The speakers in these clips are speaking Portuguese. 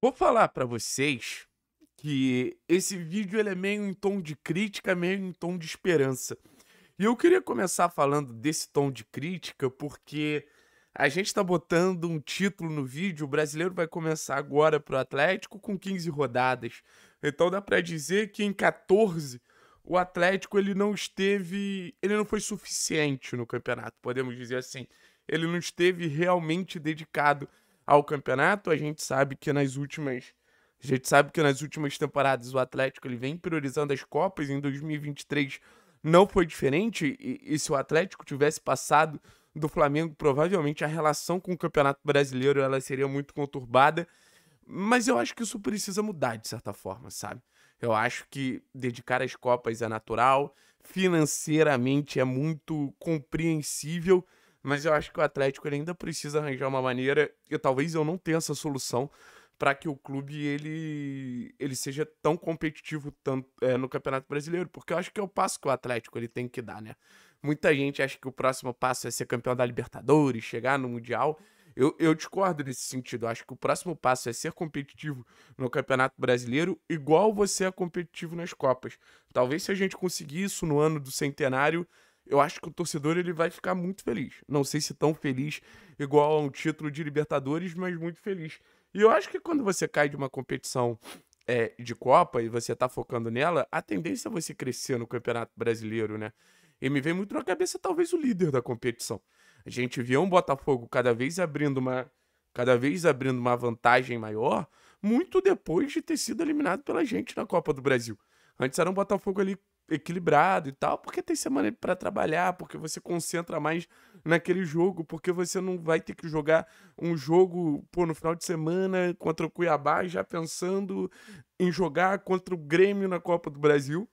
Vou falar pra vocês que esse vídeo ele é meio em tom de crítica, meio em tom de esperança. E eu queria começar falando desse tom de crítica porque a gente tá botando um título no vídeo, o brasileiro vai começar agora pro Atlético com 15 rodadas. Então dá pra dizer que em 14 o Atlético ele não esteve, ele não foi suficiente no campeonato, podemos dizer assim. Ele não esteve realmente dedicado ao campeonato. A gente sabe que nas últimas a gente sabe que nas últimas temporadas o Atlético ele vem priorizando as Copas. Em 2023 não foi diferente. E, e se o Atlético tivesse passado do Flamengo, provavelmente a relação com o Campeonato Brasileiro ela seria muito conturbada. Mas eu acho que isso precisa mudar de certa forma, sabe? Eu acho que dedicar as Copas é natural, financeiramente é muito compreensível, mas eu acho que o Atlético ele ainda precisa arranjar uma maneira, e talvez eu não tenha essa solução, para que o clube ele, ele seja tão competitivo tanto, é, no Campeonato Brasileiro, porque eu acho que é o passo que o Atlético ele tem que dar, né? Muita gente acha que o próximo passo é ser campeão da Libertadores, chegar no Mundial. Eu, eu discordo nesse sentido. Eu acho que o próximo passo é ser competitivo no Campeonato Brasileiro, igual você é competitivo nas Copas. Talvez se a gente conseguir isso no ano do centenário, eu acho que o torcedor ele vai ficar muito feliz. Não sei se tão feliz igual a um título de Libertadores, mas muito feliz. E eu acho que quando você cai de uma competição é, de Copa e você tá focando nela, a tendência é você crescer no Campeonato Brasileiro, né? E me vem muito na cabeça talvez o líder da competição. A gente vê um Botafogo cada vez abrindo uma cada vez abrindo uma vantagem maior, muito depois de ter sido eliminado pela gente na Copa do Brasil. Antes era um Botafogo ali equilibrado e tal, porque tem semana para trabalhar, porque você concentra mais naquele jogo, porque você não vai ter que jogar um jogo pô, no final de semana contra o Cuiabá já pensando em jogar contra o Grêmio na Copa do Brasil.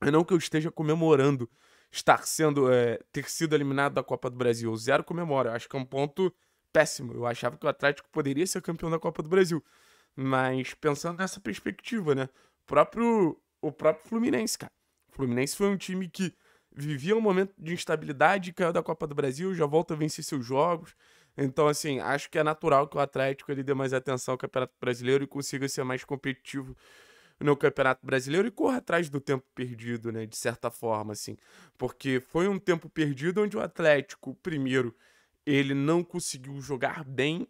Não que eu esteja comemorando estar sendo é, ter sido eliminado da Copa do Brasil. Zero comemora. Eu acho que é um ponto péssimo. Eu achava que o Atlético poderia ser campeão da Copa do Brasil. Mas pensando nessa perspectiva, né? O próprio, o próprio Fluminense, cara. Fluminense foi um time que vivia um momento de instabilidade, caiu da Copa do Brasil, já volta a vencer seus jogos. Então, assim, acho que é natural que o Atlético ele dê mais atenção ao Campeonato Brasileiro e consiga ser mais competitivo no Campeonato Brasileiro e corra atrás do tempo perdido, né? De certa forma, assim. Porque foi um tempo perdido onde o Atlético, primeiro, ele não conseguiu jogar bem,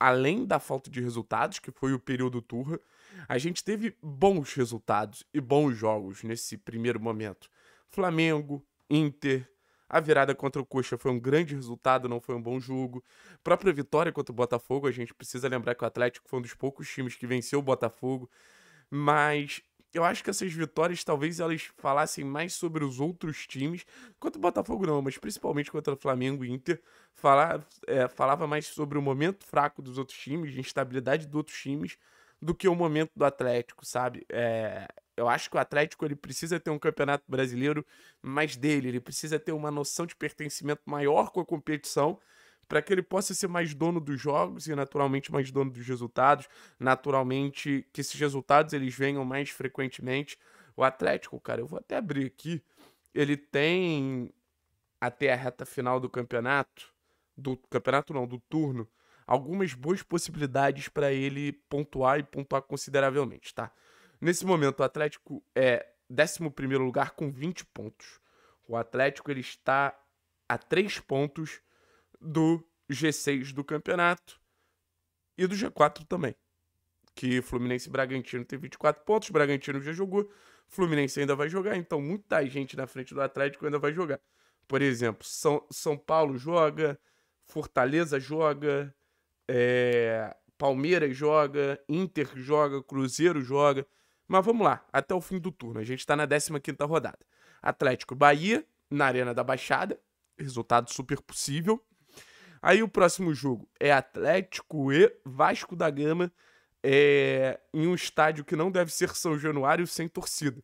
além da falta de resultados, que foi o período Turra. A gente teve bons resultados e bons jogos nesse primeiro momento. Flamengo, Inter, a virada contra o Coxa foi um grande resultado, não foi um bom jogo. Própria vitória contra o Botafogo, a gente precisa lembrar que o Atlético foi um dos poucos times que venceu o Botafogo. Mas eu acho que essas vitórias talvez elas falassem mais sobre os outros times, quanto o Botafogo não, mas principalmente contra o Flamengo e Inter, é, falava mais sobre o momento fraco dos outros times, a instabilidade dos outros times, do que o momento do Atlético, sabe? É, eu acho que o Atlético ele precisa ter um campeonato brasileiro mais dele, ele precisa ter uma noção de pertencimento maior com a competição para que ele possa ser mais dono dos jogos e naturalmente mais dono dos resultados, naturalmente que esses resultados eles venham mais frequentemente. O Atlético, cara, eu vou até abrir aqui, ele tem até a reta final do campeonato, do campeonato não, do turno, algumas boas possibilidades para ele pontuar e pontuar consideravelmente, tá? Nesse momento, o Atlético é 11 lugar com 20 pontos. O Atlético ele está a 3 pontos do G6 do campeonato e do G4 também. Que Fluminense e Bragantino tem 24 pontos, Bragantino já jogou, Fluminense ainda vai jogar, então muita gente na frente do Atlético ainda vai jogar. Por exemplo, São, São Paulo joga, Fortaleza joga, é, Palmeiras joga, Inter joga, Cruzeiro joga. Mas vamos lá, até o fim do turno. A gente está na 15 rodada. Atlético Bahia, na Arena da Baixada. Resultado super possível. Aí o próximo jogo é Atlético e Vasco da Gama é, em um estádio que não deve ser São Januário sem torcida.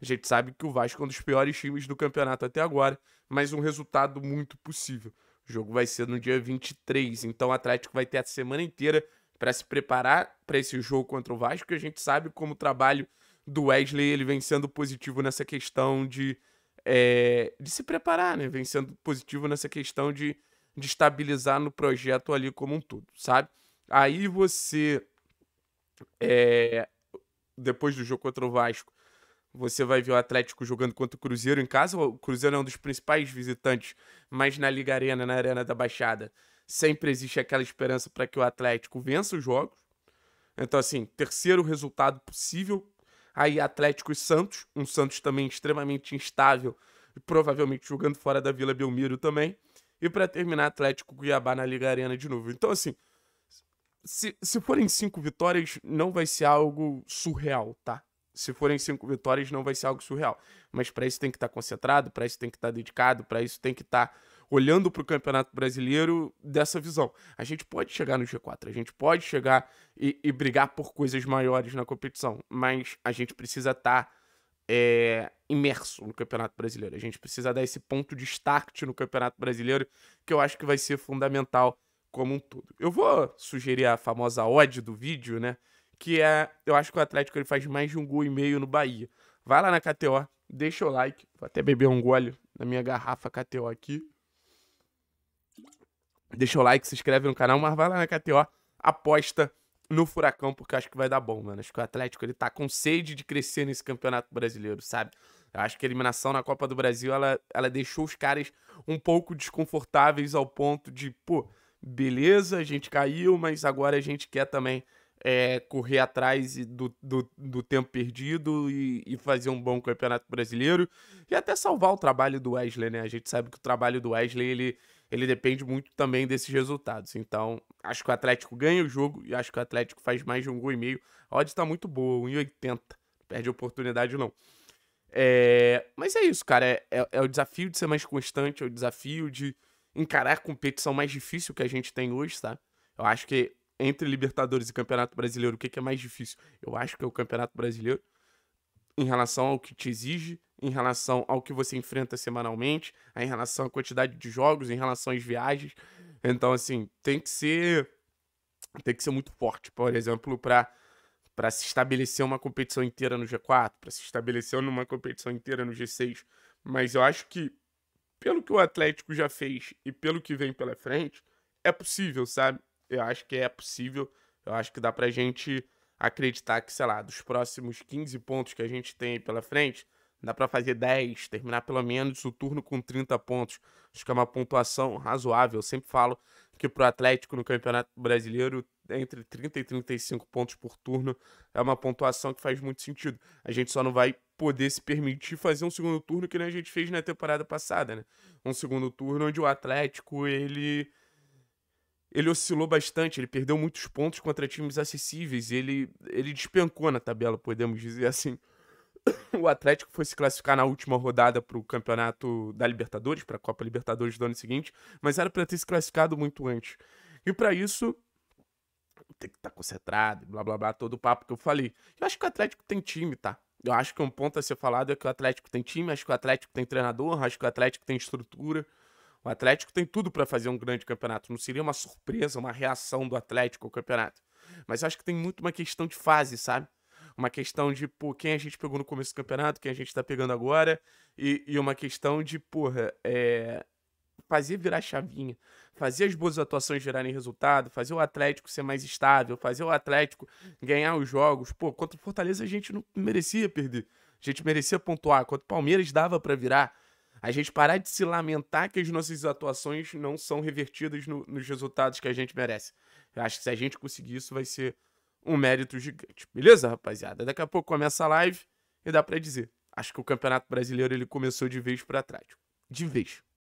A gente sabe que o Vasco é um dos piores times do campeonato até agora, mas um resultado muito possível. O jogo vai ser no dia 23, então o Atlético vai ter a semana inteira para se preparar para esse jogo contra o Vasco, que a gente sabe como o trabalho do Wesley ele vem sendo positivo nessa questão de, é, de se preparar, né? Vem sendo positivo nessa questão de, de estabilizar no projeto ali como um todo, sabe? Aí você É, depois do jogo contra o Vasco, você vai ver o Atlético jogando contra o Cruzeiro em casa. O Cruzeiro é um dos principais visitantes, mas na Liga Arena, na Arena da Baixada, sempre existe aquela esperança para que o Atlético vença os jogos. Então, assim, terceiro resultado possível. Aí, Atlético e Santos. Um Santos também extremamente instável e provavelmente jogando fora da Vila Belmiro também. E para terminar, Atlético Cuiabá na Liga Arena de novo. Então, assim, se, se forem cinco vitórias, não vai ser algo surreal, tá? Se forem cinco vitórias, não vai ser algo surreal. Mas para isso tem que estar tá concentrado, para isso tem que estar tá dedicado, para isso tem que estar tá olhando para o Campeonato Brasileiro dessa visão. A gente pode chegar no G4, a gente pode chegar e, e brigar por coisas maiores na competição, mas a gente precisa estar é, imerso no Campeonato Brasileiro. A gente precisa dar esse ponto de start no Campeonato Brasileiro, que eu acho que vai ser fundamental como um todo. Eu vou sugerir a famosa odd do vídeo, né? Que é, eu acho que o Atlético ele faz mais de um gol e meio no Bahia. Vai lá na KTO, deixa o like. Vou até beber um gole na minha garrafa KTO aqui. Deixa o like, se inscreve no canal, mas vai lá na KTO, aposta no Furacão, porque eu acho que vai dar bom, mano. Acho que o Atlético ele tá com sede de crescer nesse Campeonato Brasileiro, sabe? Eu acho que a eliminação na Copa do Brasil, ela, ela deixou os caras um pouco desconfortáveis ao ponto de, pô, beleza, a gente caiu, mas agora a gente quer também é, correr atrás do, do, do tempo perdido e, e, fazer um bom campeonato brasileiro e até salvar o trabalho do Wesley, né? A gente sabe que o trabalho do Wesley ele, ele depende muito também desses resultados. Então, acho que o Atlético ganha o jogo e acho que o Atlético faz mais de um gol e meio. A odd tá muito boa, 1,80. Perde a oportunidade, não. É... Mas é isso, cara. É, é, é o desafio de ser mais constante, é o desafio de encarar a competição mais difícil que a gente tem hoje, tá? Eu acho que entre Libertadores e Campeonato Brasileiro, o que, que é mais difícil? Eu acho que é o Campeonato Brasileiro, em relação ao que te exige, em relação ao que você enfrenta semanalmente, em relação à quantidade de jogos, em relação às viagens. Então, assim, tem que ser. Tem que ser muito forte, por exemplo, para para se estabelecer uma competição inteira no G4, para se estabelecer numa competição inteira no G6. Mas eu acho que pelo que o Atlético já fez e pelo que vem pela frente, é possível, sabe? Eu acho que é possível. Eu acho que dá pra gente acreditar que, sei lá, dos próximos 15 pontos que a gente tem pela frente, dá para fazer 10, terminar pelo menos o turno com 30 pontos. Acho que é uma pontuação razoável. Eu sempre falo que pro Atlético no Campeonato Brasileiro, entre 30 e 35 pontos por turno é uma pontuação que faz muito sentido. A gente só não vai poder se permitir fazer um segundo turno que nem a gente fez na temporada passada, né? Um segundo turno onde o Atlético, ele ele oscilou bastante, ele perdeu muitos pontos contra times acessíveis, ele ele despencou na tabela, podemos dizer assim. O Atlético foi se classificar na última rodada para o campeonato da Libertadores, para a Copa Libertadores do ano seguinte, mas era para ter se classificado muito antes. E para isso, tem que estar tá concentrado, blá blá blá, todo o papo que eu falei. Eu acho que o Atlético tem time, tá? Eu acho que um ponto a ser falado é que o Atlético tem time, acho que o Atlético tem treinador, acho que o Atlético tem estrutura. O Atlético tem tudo para fazer um grande campeonato. Não seria uma surpresa, uma reação do Atlético ao campeonato. Mas acho que tem muito uma questão de fase, sabe? Uma questão de, pô, quem a gente pegou no começo do campeonato, quem a gente tá pegando agora. E, e uma questão de, porra, é, fazer virar chavinha, fazer as boas atuações gerarem resultado, fazer o Atlético ser mais estável, fazer o Atlético ganhar os jogos. Pô, contra o Fortaleza a gente não merecia perder. A gente merecia pontuar. Contra o Palmeiras dava para virar. A gente parar de se lamentar que as nossas atuações não são revertidas no, nos resultados que a gente merece. Eu acho que se a gente conseguir isso, vai ser um mérito gigante. Beleza, rapaziada? Daqui a pouco começa a live e dá para dizer. Acho que o Campeonato Brasileiro ele começou de vez para trás. De vez.